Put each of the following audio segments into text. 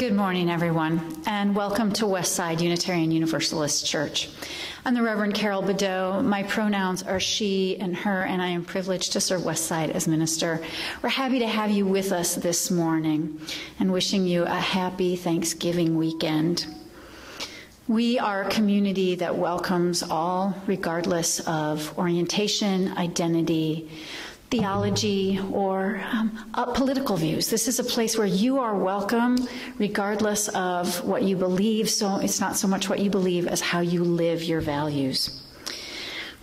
Good morning, everyone, and welcome to Westside Unitarian Universalist Church. I'm the Reverend Carol Bedeau. My pronouns are she and her, and I am privileged to serve Westside as minister. We're happy to have you with us this morning and wishing you a happy Thanksgiving weekend. We are a community that welcomes all, regardless of orientation, identity, theology or um, uh, political views. This is a place where you are welcome regardless of what you believe. So it's not so much what you believe as how you live your values.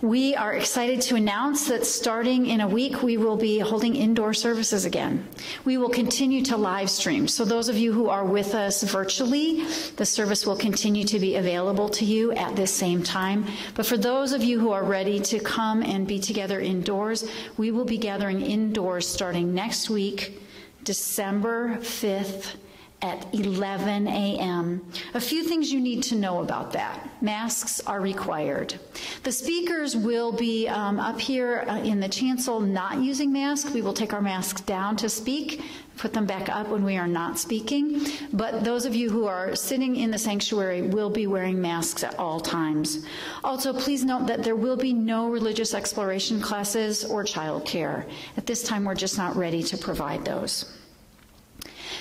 We are excited to announce that starting in a week, we will be holding indoor services again. We will continue to live stream. So, those of you who are with us virtually, the service will continue to be available to you at this same time. But for those of you who are ready to come and be together indoors, we will be gathering indoors starting next week, December 5th at 11 a.m. A few things you need to know about that. Masks are required. The speakers will be um, up here uh, in the chancel not using masks. We will take our masks down to speak, put them back up when we are not speaking. But those of you who are sitting in the sanctuary will be wearing masks at all times. Also, please note that there will be no religious exploration classes or childcare. At this time, we're just not ready to provide those.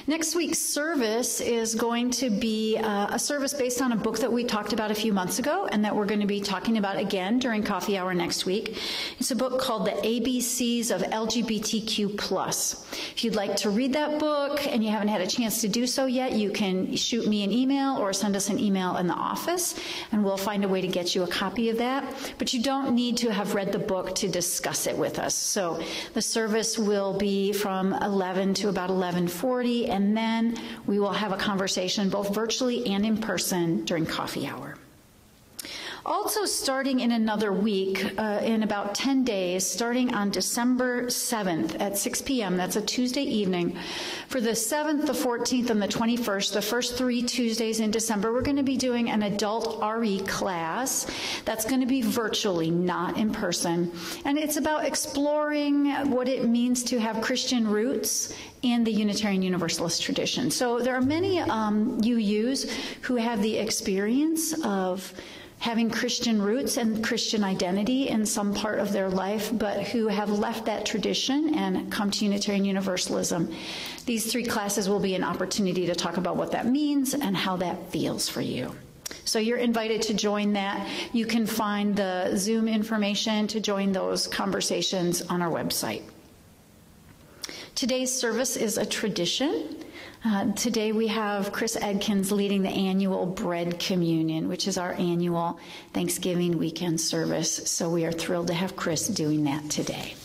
Next week's service is going to be uh, a service based on a book that we talked about a few months ago and that we're going to be talking about again during coffee hour next week. It's a book called The ABCs of LGBTQ+. If you'd like to read that book and you haven't had a chance to do so yet, you can shoot me an email or send us an email in the office and we'll find a way to get you a copy of that. But you don't need to have read the book to discuss it with us. So the service will be from 11 to about 1140 and then we will have a conversation both virtually and in person during coffee hour. Also, starting in another week, uh, in about 10 days, starting on December 7th at 6 p.m., that's a Tuesday evening, for the 7th, the 14th, and the 21st, the first three Tuesdays in December, we're going to be doing an adult RE class. That's going to be virtually, not in person. And it's about exploring what it means to have Christian roots in the Unitarian Universalist tradition. So there are many um, UUs who have the experience of having Christian roots and Christian identity in some part of their life, but who have left that tradition and come to Unitarian Universalism. These three classes will be an opportunity to talk about what that means and how that feels for you. So you're invited to join that. You can find the Zoom information to join those conversations on our website. Today's service is a tradition. Uh, today we have Chris Edkins leading the annual Bread Communion, which is our annual Thanksgiving weekend service. So we are thrilled to have Chris doing that today.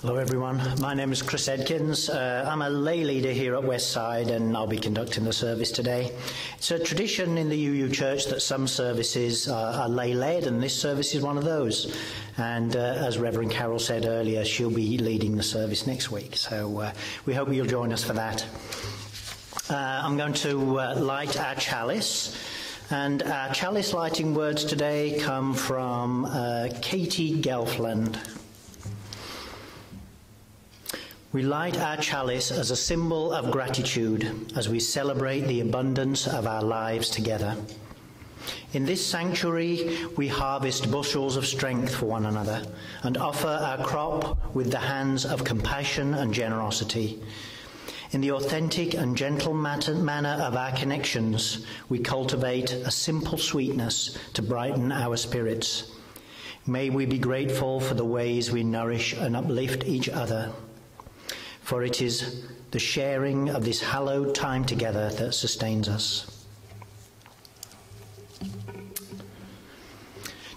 Hello, everyone. My name is Chris Edkins. Uh, I'm a lay leader here at Westside, and I'll be conducting the service today. It's a tradition in the UU Church that some services are, are lay led, and this service is one of those. And uh, as Reverend Carol said earlier, she'll be leading the service next week. So uh, we hope you'll join us for that. Uh, I'm going to uh, light our chalice. And our chalice lighting words today come from uh, Katie Gelfland. We light our chalice as a symbol of gratitude as we celebrate the abundance of our lives together. In this sanctuary, we harvest bushels of strength for one another and offer our crop with the hands of compassion and generosity. In the authentic and gentle manner of our connections, we cultivate a simple sweetness to brighten our spirits. May we be grateful for the ways we nourish and uplift each other for it is the sharing of this hallowed time together that sustains us.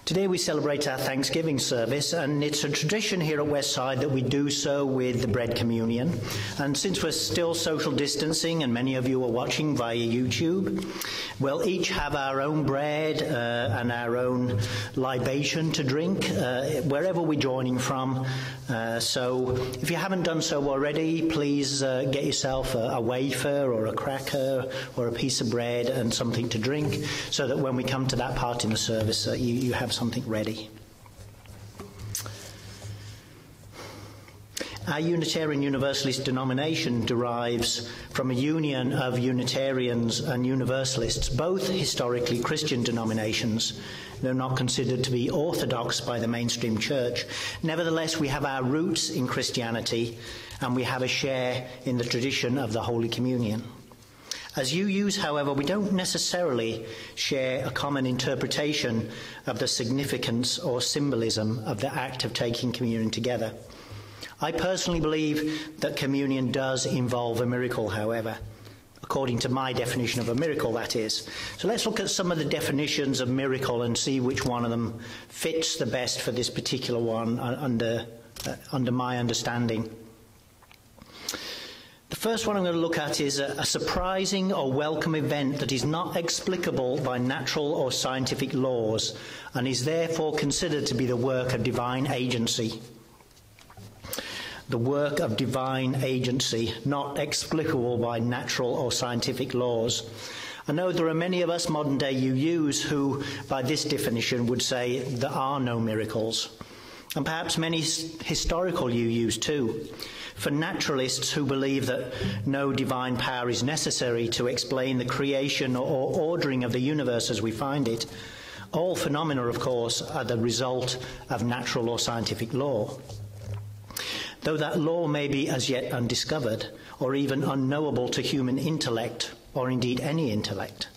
Today we celebrate our Thanksgiving service, and it's a tradition here at Westside that we do so with the bread communion. And since we're still social distancing, and many of you are watching via YouTube, we'll each have our own bread uh, and our own libation to drink uh, wherever we're joining from. Uh, so if you haven't done so already, please uh, get yourself a, a wafer or a cracker or a piece of bread and something to drink, so that when we come to that part in the service, uh, you, you have have something ready. Our Unitarian Universalist denomination derives from a union of Unitarians and Universalists, both historically Christian denominations, though not considered to be orthodox by the mainstream church. Nevertheless, we have our roots in Christianity and we have a share in the tradition of the Holy Communion. As UUs, however, we don't necessarily share a common interpretation of the significance or symbolism of the act of taking communion together. I personally believe that communion does involve a miracle, however, according to my definition of a miracle, that is. So let's look at some of the definitions of miracle and see which one of them fits the best for this particular one uh, under, uh, under my understanding. The first one I'm going to look at is a, a, surprising or welcome event that is not explicable by natural or scientific laws and is therefore considered to be the work of divine agency. The work of divine agency, not explicable by natural or scientific laws. I know there are many of us modern day UUs who, by this definition, would say there are no miracles. And perhaps many historical UUs too for naturalists who believe that no divine power is necessary to explain the creation or ordering of the universe as we find it. All phenomena, of course, are the result of natural or scientific law. Though that law may be as yet undiscovered, or even unknowable to human intellect, or indeed any intellect,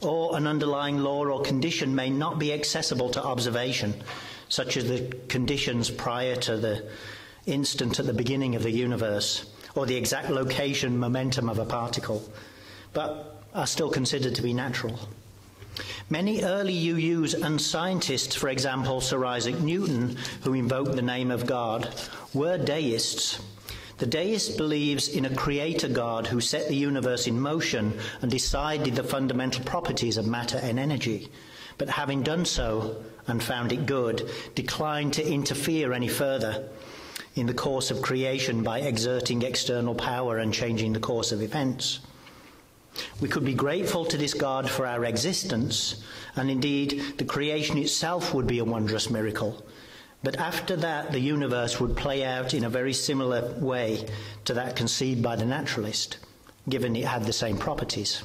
or an underlying law or condition may not be accessible to observation, such as the conditions prior to the instant at the beginning of the universe, or the exact location momentum of a particle, but are still considered to be natural. Many early UUs and scientists, for example, Sir Isaac Newton, who invoked the name of God, were deists. The deist believes in a creator God who set the universe in motion and decided the fundamental properties of matter and energy, but having done so and found it good, declined to interfere any further in the course of creation by exerting external power and changing the course of events. We could be grateful to this God for our existence, and indeed the creation itself would be a wondrous miracle. But after that, the universe would play out in a very similar way to that conceived by the naturalist, given it had the same properties.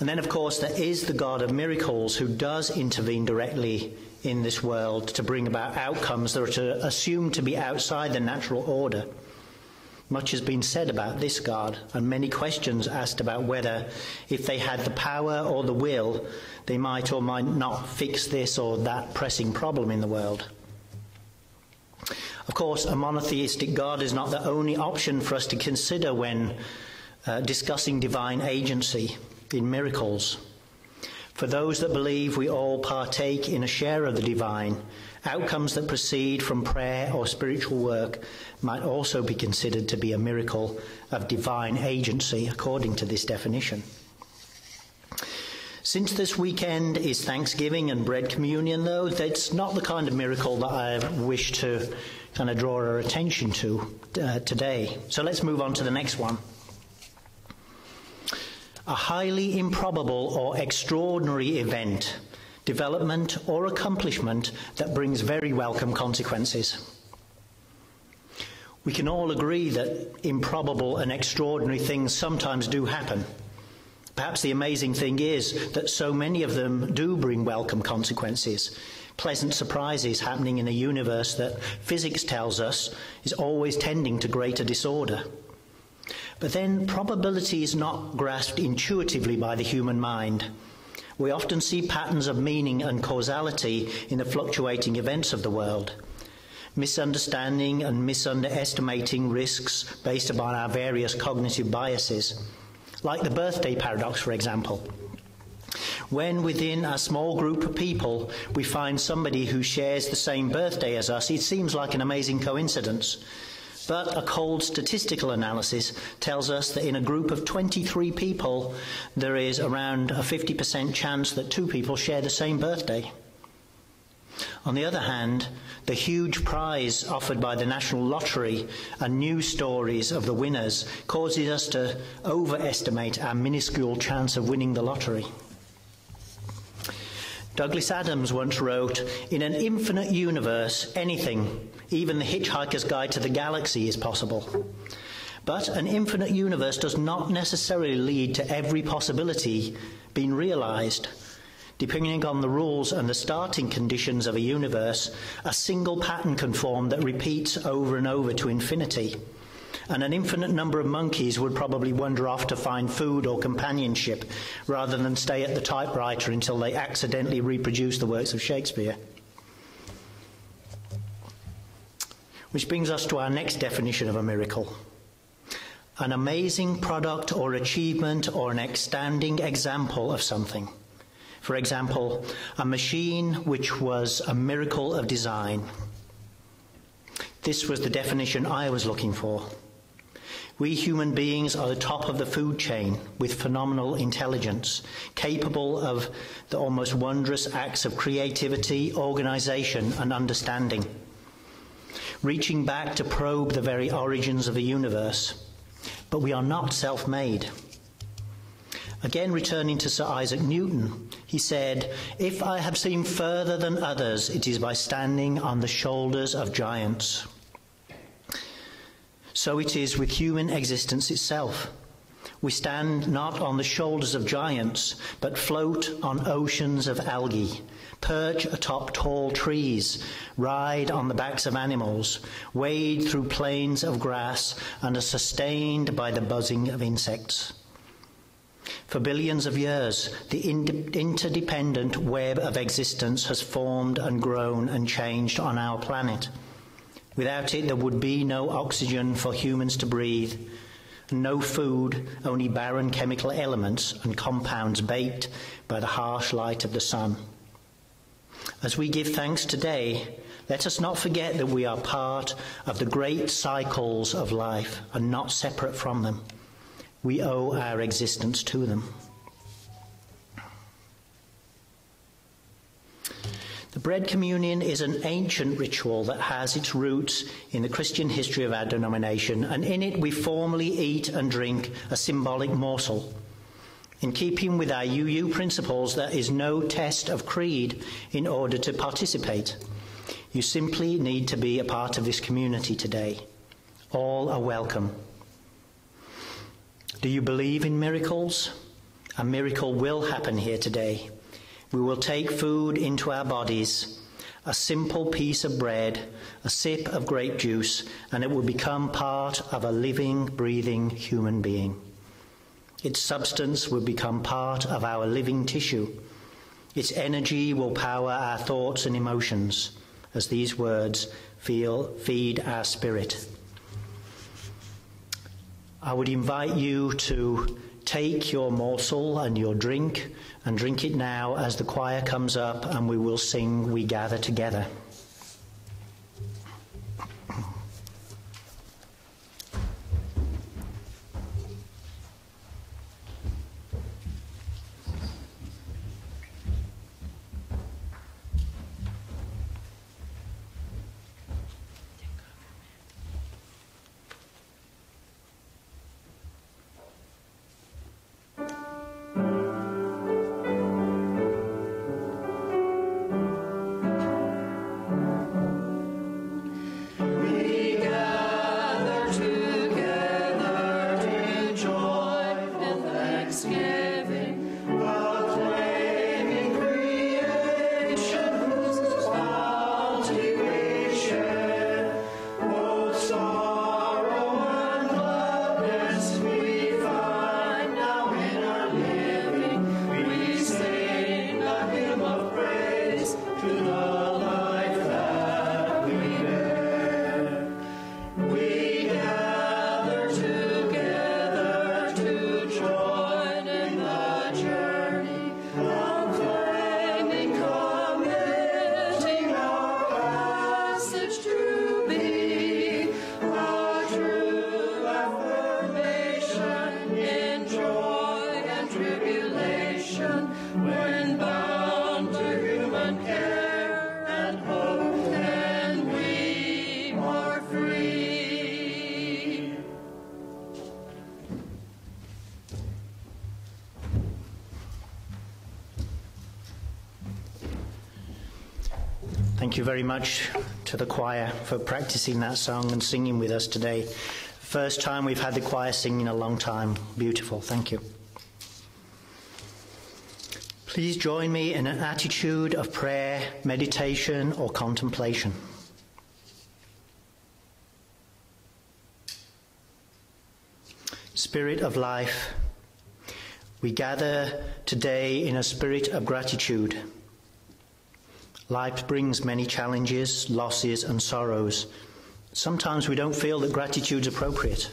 And then, of course, there is the God of miracles who does intervene directly in this world to bring about outcomes that are to, assumed to be outside the natural order. Much has been said about this God, and many questions asked about whether, if they had the power or the will, they might or might not fix this or that pressing problem in the world. Of course, a monotheistic God is not the only option for us to consider when uh, discussing divine agency in miracles. For those that believe we all partake in a share of the divine, outcomes that proceed from prayer or spiritual work might also be considered to be a miracle of divine agency according to this definition. Since this weekend is Thanksgiving and bread communion, though, that's not the kind of miracle that I wish to kind of draw our attention to uh, today. So let's move on to the next one a highly improbable or extraordinary event, development, or accomplishment that brings very welcome consequences. We can all agree that improbable and extraordinary things sometimes do happen. Perhaps the amazing thing is that so many of them do bring welcome consequences, pleasant surprises happening in a universe that physics tells us is always tending to greater disorder. But then probability is not grasped intuitively by the human mind. We often see patterns of meaning and causality in the fluctuating events of the world. Misunderstanding and misunderestimating risks based upon our various cognitive biases, like the birthday paradox, for example. When within a small group of people we find somebody who shares the same birthday as us, it seems like an amazing coincidence. But a cold statistical analysis tells us that in a group of 23 people, there is around a 50% chance that two people share the same birthday. On the other hand, the huge prize offered by the National Lottery and news stories of the winners causes us to overestimate our minuscule chance of winning the lottery. Douglas Adams once wrote, In an infinite universe, anything, even the Hitchhiker's Guide to the Galaxy, is possible. But an infinite universe does not necessarily lead to every possibility being realized. Depending on the rules and the starting conditions of a universe, a single pattern can form that repeats over and over to infinity. And an infinite number of monkeys would probably wander off to find food or companionship rather than stay at the typewriter until they accidentally reproduce the works of Shakespeare. Which brings us to our next definition of a miracle an amazing product or achievement or an outstanding example of something. For example, a machine which was a miracle of design. This was the definition I was looking for. We human beings are the top of the food chain with phenomenal intelligence, capable of the almost wondrous acts of creativity, organization, and understanding, reaching back to probe the very origins of the universe but we are not self made. Again, returning to Sir Isaac Newton, he said, If I have seen further than others, it is by standing on the shoulders of giants. So it is with human existence itself. We stand not on the shoulders of giants, but float on oceans of algae, perch atop tall trees, ride on the backs of animals, wade through plains of grass, and are sustained by the buzzing of insects. For billions of years, the interdependent web of existence has formed and grown and changed on our planet. Without it, there would be no oxygen for humans to breathe, no food, only barren chemical elements and compounds baked by the harsh light of the sun. As we give thanks today, let us not forget that we are part of the great cycles of life and not separate from them. We owe our existence to them. The bread communion is an ancient ritual that has its roots in the Christian history of our denomination, and in it we formally eat and drink a symbolic morsel in keeping with our UU principles, there is no test of creed in order to participate. You simply need to be a part of this community today. All are welcome. Do you believe in miracles? A miracle will happen here today. We will take food into our bodies, a simple piece of bread, a sip of grape juice, and it will become part of a living, breathing human being. Its substance will become part of our living tissue. Its energy will power our thoughts and emotions as these words feel, feed our spirit. I would invite you to take your morsel and your drink and drink it now as the choir comes up and we will sing We Gather Together. Thank you very much to the choir for practicing that song and singing with us today. First time we've had the choir sing in a long time. Beautiful. Thank you. Please join me in an attitude of prayer, meditation, or contemplation. Spirit of life, we gather today in a spirit of gratitude. Life brings many challenges, losses, and sorrows. Sometimes we don't feel that gratitude's appropriate,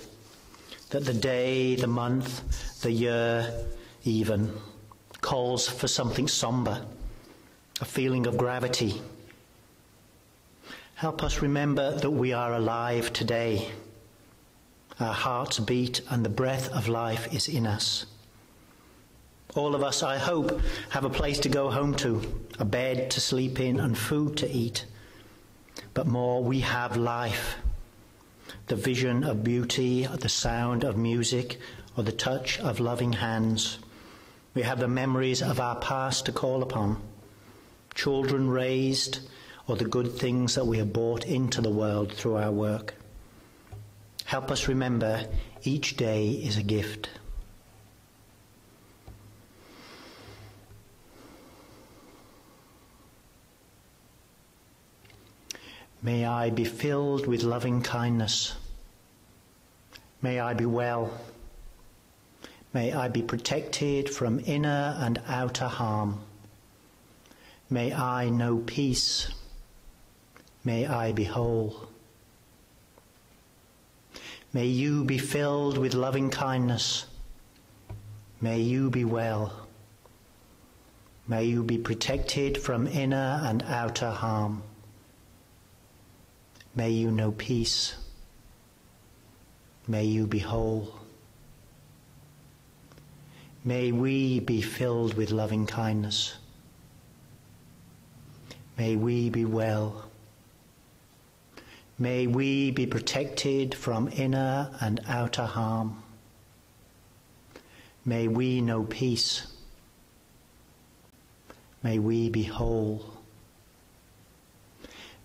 that the day, the month, the year, even, calls for something somber, a feeling of gravity. Help us remember that we are alive today. Our hearts beat and the breath of life is in us. All of us, I hope, have a place to go home to, a bed to sleep in, and food to eat. But more, we have life the vision of beauty, the sound of music, or the touch of loving hands. We have the memories of our past to call upon, children raised, or the good things that we have brought into the world through our work. Help us remember each day is a gift. May I be filled with loving kindness. May I be well. May I be protected from inner and outer harm. May I know peace. May I be whole. May you be filled with loving kindness. May you be well. May you be protected from inner and outer harm. May you know peace. May you be whole. May we be filled with loving kindness. May we be well. May we be protected from inner and outer harm. May we know peace. May we be whole.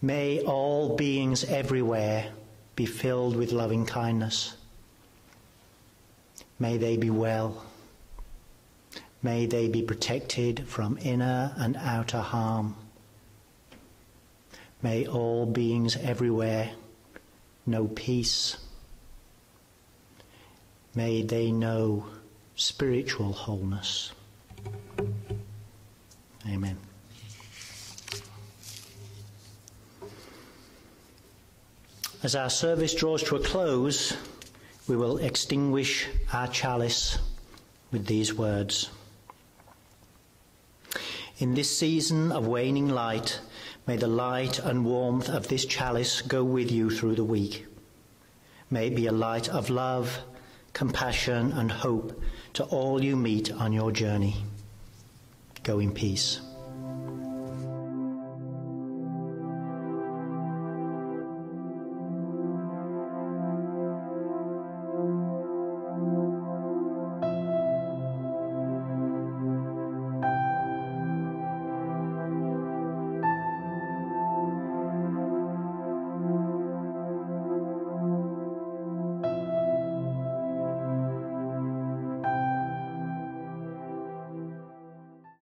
May all beings everywhere be filled with loving kindness. May they be well. May they be protected from inner and outer harm. May all beings everywhere know peace. May they know spiritual wholeness. Amen. As our service draws to a close, we will extinguish our chalice with these words. In this season of waning light, may the light and warmth of this chalice go with you through the week. May it be a light of love, compassion, and hope to all you meet on your journey. Go in peace.